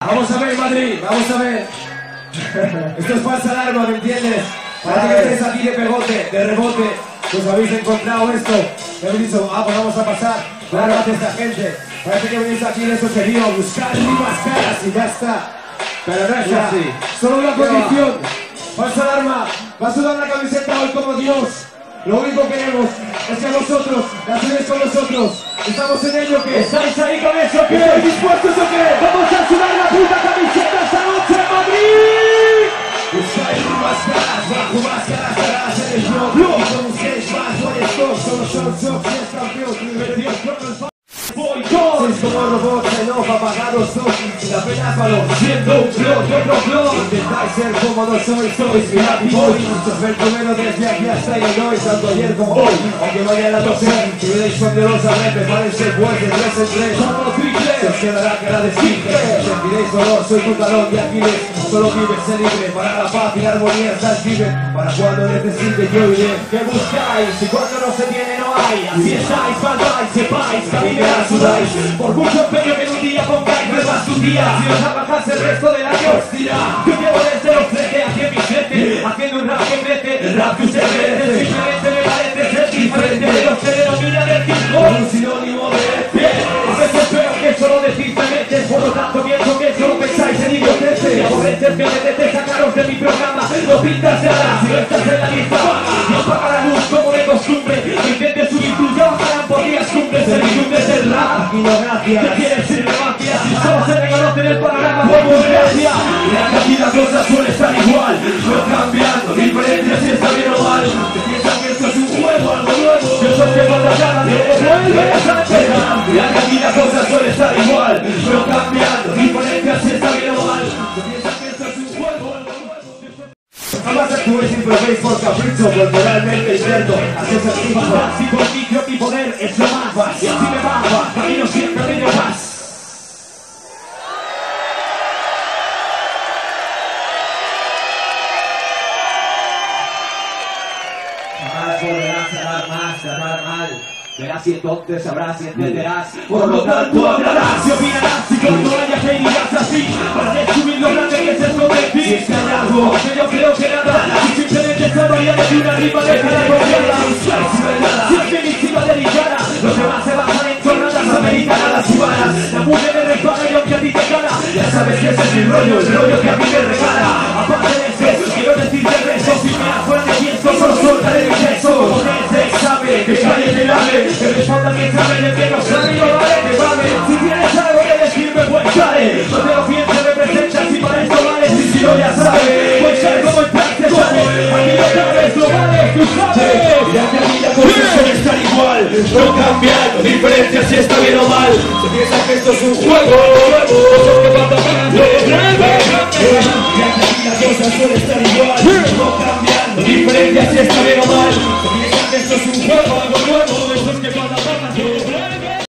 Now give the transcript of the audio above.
Vamos a ver, Madrid, vamos a ver. Esto es falsa alarma, ¿me entiendes? Parece que estáis aquí de pegote, de rebote. Pues habéis encontrado esto. Me habéis dicho, ah, pues vamos a pasar. Claro, hace esta gente. Parece que venís aquí en eso serio, a buscar más caras y ya está. Pero no es así. Solo una condición. Falsa alarma. Va a sudar la camiseta hoy como Dios. Lo único que queremos es que vosotros la sudéis con nosotros. ¿Estamos en ello que ¿Estáis ahí con eso que ¿Estáis dispuestos o qué? ¡Vamos a sudar la puta camiseta esta noche en Madrid! Buscáis máscaras, bajo máscaras estarás en el Blog, no busquéis más, hay stock, solo son shocks y es campeón Voy con Sois como robots apagados dos Sin apenas valor, siendo un blog y otro blog Intentáis ser como no sois, mi happy boy Chofer primero desde aquí hasta Illinois Tanto ayer como hoy, aunque mañana no sé Si veréis poderosamente, parece buen de tres en tres. Somos quedará cara de simple Sentiréis dolor, soy tu talón de Aquiles Solo vive, sé libre, para la paz y la armonía estás libre Para cuando necesite yo iré. ¿Qué buscáis? Y cuando no se tiene no hay. Así estáis, faltáis, sepáis, la sudáis Por mucho empeño que en un día pongáis, me vas un día Si os abajáis el resto del año os dirá. Yo llevo desde los 13 aquí en mi frente Haciendo un rap que crece, el rap que usted merece No pintas alas, si no estás en la lista. No apaga la luz como de costumbre. Subir ya bajarán por días cumbres El discurso es el rap, ¿Qué? Si solo se reconoce en el panorama por desgracia la cosa suele estar igual. No cambiando, diferencia si está bien o mal. Piensan que esto es un juego, algo nuevo. Yo soy que cuando cada día vuelves a empezar Y aquí la cosa suele estar soy- Jamás actúes y probéis por capricho, por moralmente invierto, así es el tipo. Si por micro mi poder es lo más, y así me va, camino siempre medio más. Verás y entonces sabrás y entenderás. Por lo tanto hablarás y opinarás. Y cuando haya que dirás así, para descubrir lo grande que se esconde en ti. Si es que hay algo creo que La mujer me resbala y aunque a ti te cala, ya sabes que ese es mi rollo, el rollo que a mí me regala. Aparte de eso, quiero decirte beso, si me afuera de tiempo, solo soltaré mi beso. Como desde examen, que calle te lave, que responda mi examen, el que no sabe, no vale, que vale. Si tienes algo que decirme, pues dale. No te lo pienses, me presentas y para esto vale. Si si no ya sabes, pues sale como el plan te sale. Aquí no cabes, lo vale, tú sabes. Ya que aquí la cosa suele estar igual, no cambiar, Piensa que esto es un juego, juego, que cuando ganan te Y aquí la cosa suele estar igual.